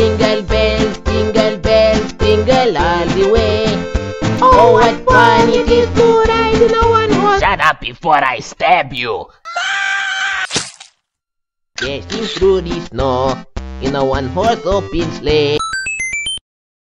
Jingle bells, jingle bells, jingle all the way. Oh, oh what fun it is to ride in a one horse. Shut up before I stab you. Dashing through the snow in a one horse open sleigh.